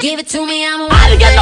Give it to me, I'm a wild girl.